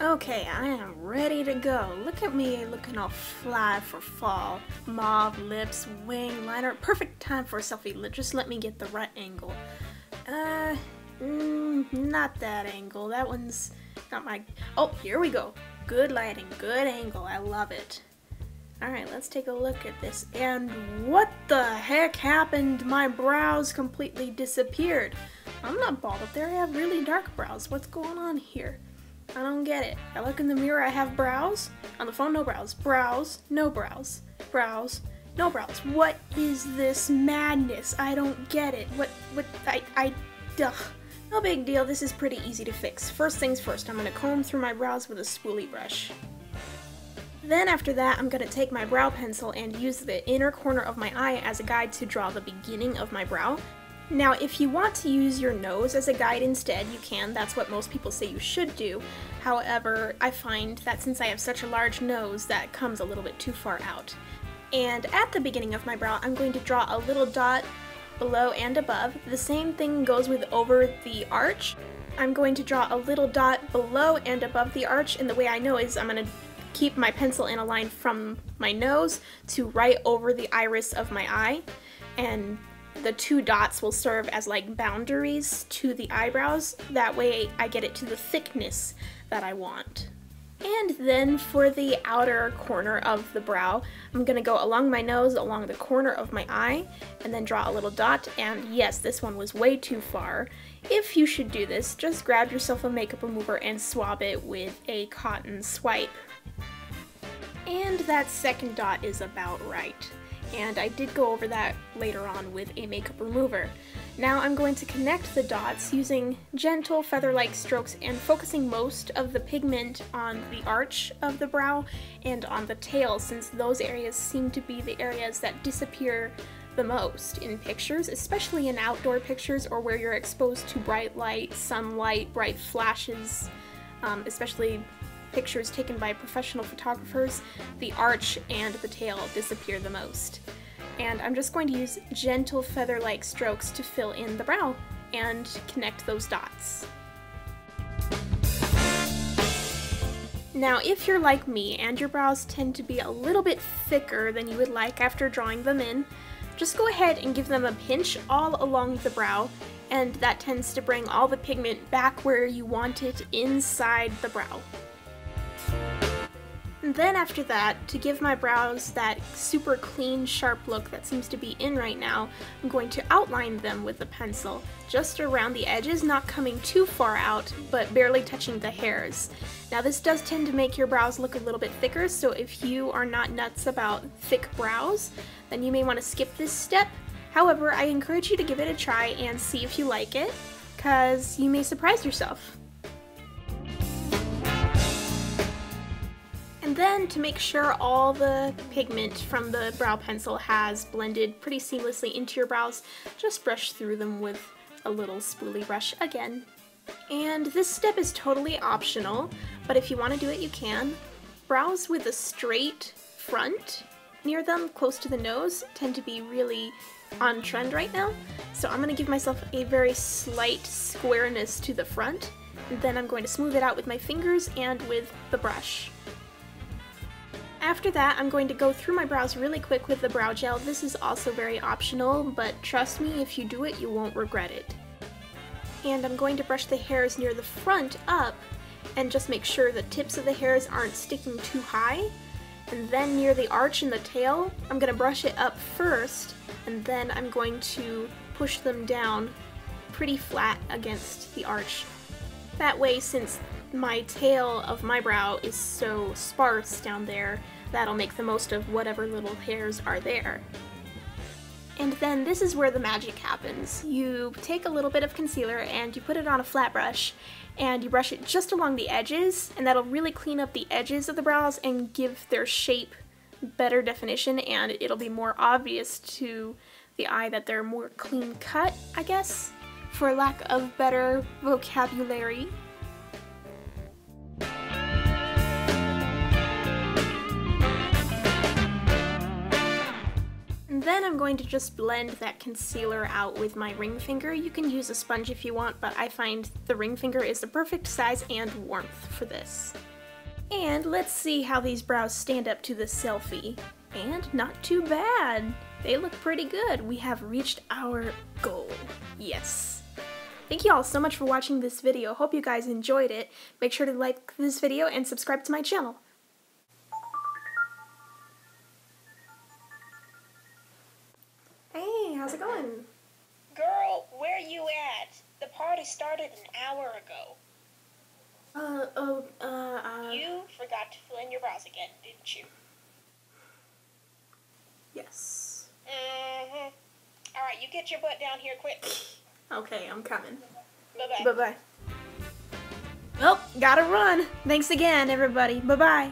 Okay, I am ready to go. Look at me looking all fly for fall. Mauve lips, wing liner. Perfect time for a selfie. Just let me get the right angle. Uh, mm, not that angle. That one's not my... Oh, here we go. Good lighting, good angle. I love it. Alright, let's take a look at this. And what the heck happened? My brows completely disappeared. I'm not bald up there. I have really dark brows. What's going on here? I don't get it. I look in the mirror, I have brows. On the phone, no brows. Brows, no brows. Brows, no brows. What is this madness? I don't get it. What, what, I, I, duh. No big deal, this is pretty easy to fix. First things first, I'm gonna comb through my brows with a spoolie brush. Then after that, I'm gonna take my brow pencil and use the inner corner of my eye as a guide to draw the beginning of my brow. Now, if you want to use your nose as a guide instead, you can. That's what most people say you should do. However, I find that since I have such a large nose, that comes a little bit too far out. And at the beginning of my brow, I'm going to draw a little dot below and above. The same thing goes with over the arch. I'm going to draw a little dot below and above the arch, and the way I know is I'm going to keep my pencil in a line from my nose to right over the iris of my eye. And the two dots will serve as like boundaries to the eyebrows. That way I get it to the thickness that I want. And then for the outer corner of the brow, I'm gonna go along my nose, along the corner of my eye, and then draw a little dot. And yes, this one was way too far. If you should do this, just grab yourself a makeup remover and swab it with a cotton swipe. And that second dot is about right and I did go over that later on with a makeup remover. Now I'm going to connect the dots using gentle feather-like strokes and focusing most of the pigment on the arch of the brow and on the tail since those areas seem to be the areas that disappear the most in pictures, especially in outdoor pictures or where you're exposed to bright light, sunlight, bright flashes, um, especially pictures taken by professional photographers, the arch and the tail disappear the most. And I'm just going to use gentle feather-like strokes to fill in the brow and connect those dots. Now, if you're like me and your brows tend to be a little bit thicker than you would like after drawing them in, just go ahead and give them a pinch all along the brow, and that tends to bring all the pigment back where you want it inside the brow. And then after that, to give my brows that super clean, sharp look that seems to be in right now, I'm going to outline them with a pencil, just around the edges, not coming too far out, but barely touching the hairs. Now this does tend to make your brows look a little bit thicker, so if you are not nuts about thick brows, then you may want to skip this step. However, I encourage you to give it a try and see if you like it, because you may surprise yourself. And then to make sure all the pigment from the brow pencil has blended pretty seamlessly into your brows, just brush through them with a little spoolie brush again. And this step is totally optional, but if you want to do it, you can. Brows with a straight front near them, close to the nose, tend to be really on trend right now. So I'm going to give myself a very slight squareness to the front, and then I'm going to smooth it out with my fingers and with the brush. After that, I'm going to go through my brows really quick with the brow gel. This is also very optional, but trust me, if you do it, you won't regret it. And I'm going to brush the hairs near the front up and just make sure the tips of the hairs aren't sticking too high. And then near the arch and the tail, I'm going to brush it up first, and then I'm going to push them down pretty flat against the arch. That way, since my tail of my brow is so sparse down there, that'll make the most of whatever little hairs are there. And then this is where the magic happens. You take a little bit of concealer and you put it on a flat brush and you brush it just along the edges and that'll really clean up the edges of the brows and give their shape better definition and it'll be more obvious to the eye that they're more clean cut, I guess, for lack of better vocabulary. And then I'm going to just blend that concealer out with my ring finger. You can use a sponge if you want, but I find the ring finger is the perfect size and warmth for this. And let's see how these brows stand up to the selfie. And not too bad. They look pretty good. We have reached our goal. Yes. Thank you all so much for watching this video. Hope you guys enjoyed it. Make sure to like this video and subscribe to my channel. How's it going? Girl, where are you at? The party started an hour ago. Uh, oh, uh, uh... You forgot to fill in your brows again, didn't you? Yes. Mm-hmm. Alright, you get your butt down here quick. Okay, I'm coming. Bye-bye. Bye-bye. Well, gotta run. Thanks again, everybody. Bye-bye.